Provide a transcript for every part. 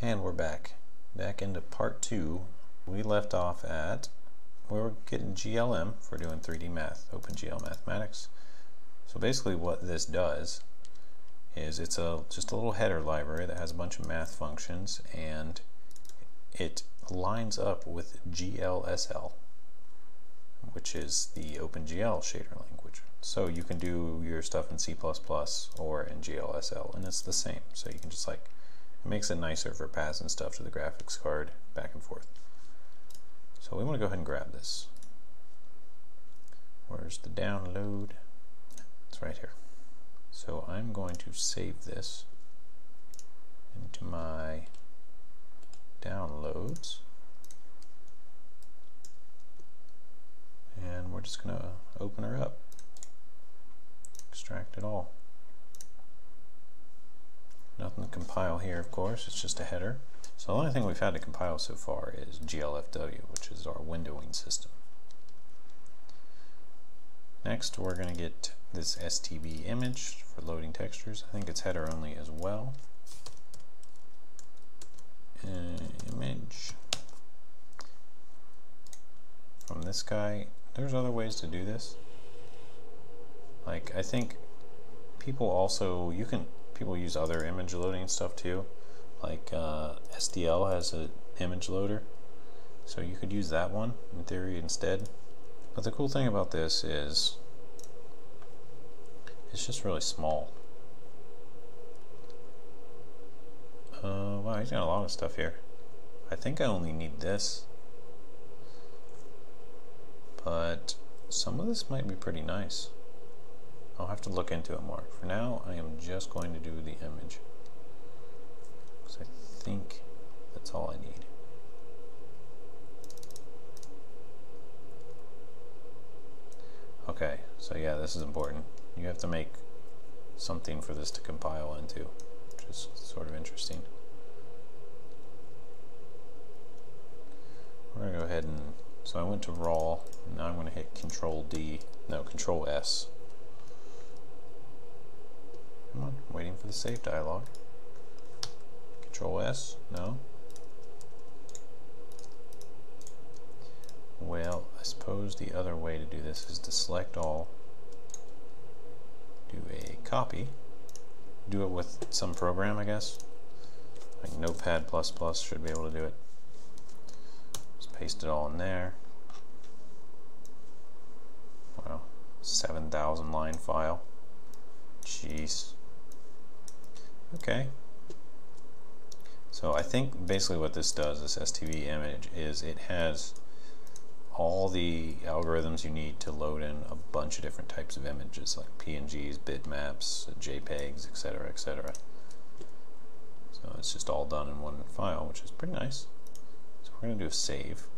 And we're back. Back into part two. We left off at we were getting GLM for doing 3D math, OpenGL Mathematics. So basically what this does is it's a just a little header library that has a bunch of math functions and it lines up with GLSL, which is the OpenGL shader language. So you can do your stuff in C++ or in GLSL and it's the same. So you can just like it makes it nicer for passing stuff to the graphics card back and forth. So we want to go ahead and grab this. Where's the download? It's right here. So I'm going to save this into my downloads. And we're just going to open her up. Extract it all. Nothing to compile here, of course, it's just a header. So the only thing we've had to compile so far is GLFW, which is our windowing system. Next, we're going to get this STB image for loading textures. I think it's header only as well. Uh, image from this guy. There's other ways to do this. Like, I think people also, you can people use other image loading stuff too. Like uh, SDL has an image loader, so you could use that one in theory instead. But the cool thing about this is it's just really small. Uh, wow, he's got a lot of stuff here. I think I only need this. But some of this might be pretty nice. I'll have to look into it more. For now, I am just going to do the image. Because I think that's all I need. Okay, so yeah, this is important. You have to make something for this to compile into, which is sort of interesting. We're going to go ahead and, so I went to raw, now I'm going to hit Control D, no, Control S Come on, waiting for the save dialog. Control S, no. Well, I suppose the other way to do this is to select all, do a copy, do it with some program, I guess. Like Notepad++ plus should be able to do it. Just paste it all in there. Wow, 7,000 line file. Jeez. Okay. So I think basically what this does, this STB image, is it has all the algorithms you need to load in a bunch of different types of images like PNGs, bitmaps, JPEGs, etc., etc. So it's just all done in one file, which is pretty nice. So we're going to do a save.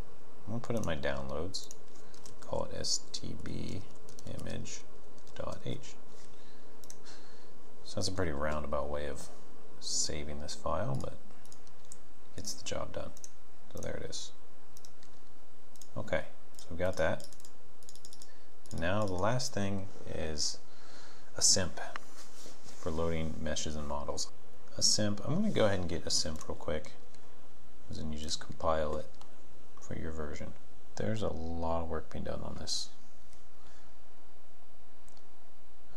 I'm going to put in my downloads, call it stbimage.h. So that's a pretty roundabout way of saving this file, but gets the job done. So there it is. Okay, so we've got that. Now the last thing is assimp for loading meshes and models. Assimp, I'm going to go ahead and get assimp real quick, because then you just compile it for your version. There's a lot of work being done on this.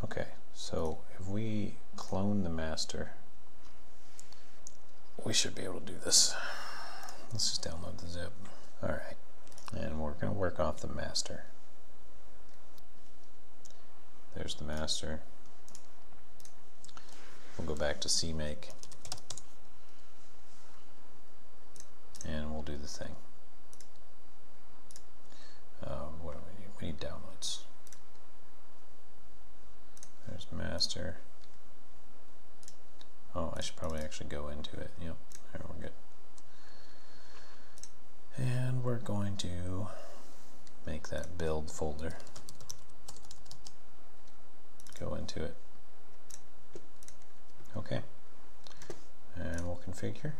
Okay, so if we clone the master, we should be able to do this. Let's just download the zip. Alright, and we're going to work off the master. There's the master. We'll go back to CMake. And we'll do the thing. Um, what do we need? We need downloads. There's master. Oh, I should probably actually go into it. Yep, there we're good. And we're going to make that build folder. Go into it. Okay. And we'll configure.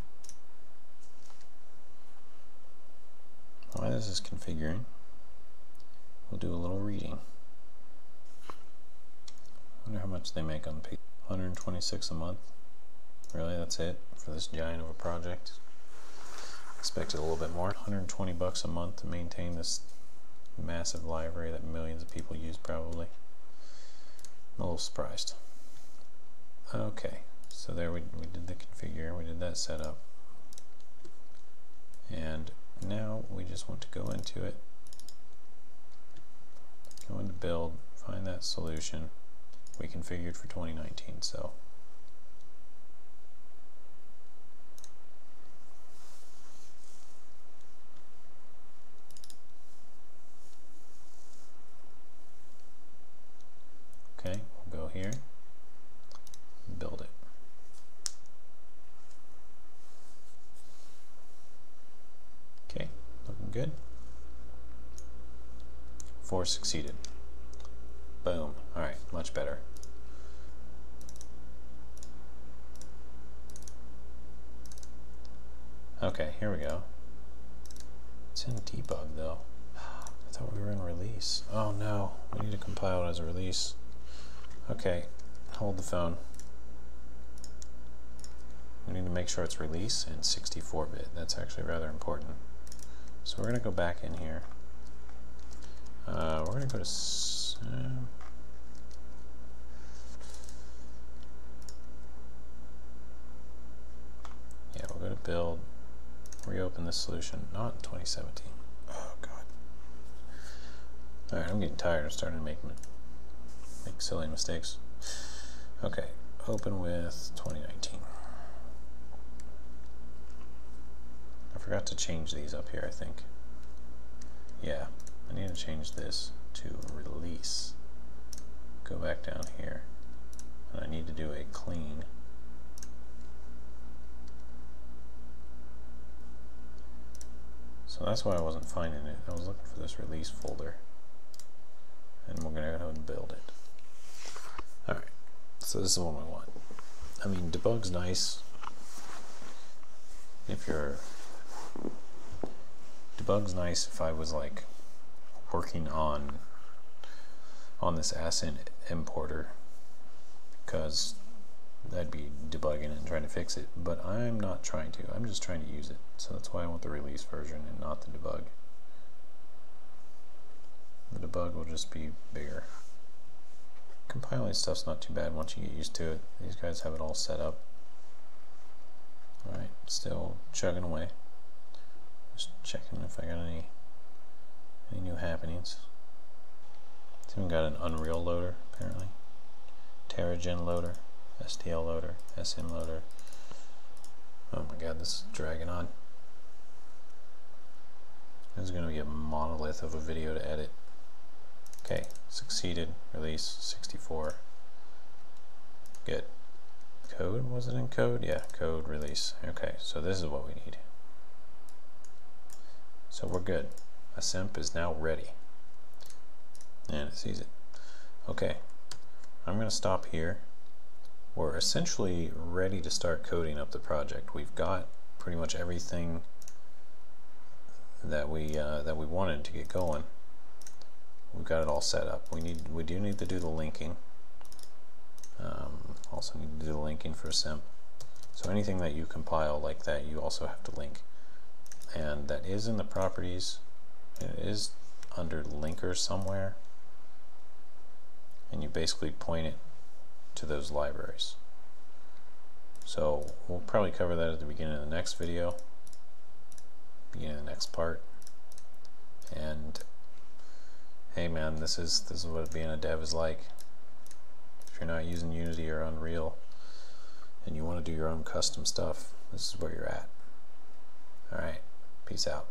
While this is configuring, we'll do a little reading wonder how much they make on pay 126 a month Really, that's it for this giant of a project. Expected a little bit more. 120 bucks a month to maintain this massive library that millions of people use probably. I'm a little surprised. Okay, so there we, we did the configure, we did that setup. And now we just want to go into it, go into build, find that solution we configured for 2019. So Okay, we'll go here, build it. Okay, looking good. Four succeeded. Boom. Alright, much better. Okay, here we go. It's in debug though. I thought we were in release. Oh no, we need to compile it as a release. Okay, hold the phone. We need to make sure it's release and 64-bit. That's actually rather important. So we're going to go back in here. Uh, we're going to go to... Uh, yeah, we'll go to build, reopen this solution, not in 2017. Oh, God. Alright, I'm getting tired of starting to make make silly mistakes. Okay, open with 2019. I forgot to change these up here, I think. Yeah, I need to change this to release. Go back down here, and I need to do a clean. So that's why I wasn't finding it. I was looking for this release folder. And we're going to go ahead and build it. Alright, so this is the one we want. I mean, debug's nice. If you're... Debug's nice if I was like working on on this Assimp importer because I'd be debugging and trying to fix it, but I'm not trying to. I'm just trying to use it. So that's why I want the release version and not the debug. The debug will just be bigger. Compiling stuff's not too bad once you get used to it. These guys have it all set up. Alright, still chugging away. Just checking if I got any any new happenings. It's even got an Unreal loader, apparently. Terragen loader, STL loader, SM loader. Oh my god, this is dragging on. This is going to be a monolith of a video to edit. Okay, succeeded, release 64. Good. Code, was it in code? Yeah, code, release. Okay, so this is what we need. So we're good. Assimp is now ready. And it sees it. Okay, I'm going to stop here. We're essentially ready to start coding up the project. We've got pretty much everything that we uh, that we wanted to get going we've got it all set up. We need we do need to do the linking. Um, also need to do the linking for SIMP. So anything that you compile like that, you also have to link. And that is in the properties. It is under linker somewhere. And you basically point it to those libraries. So we'll probably cover that at the beginning of the next video, beginning of the next part. And hey man, this is this is what being a dev is like. If you're not using Unity or Unreal and you want to do your own custom stuff, this is where you're at. Alright, peace out.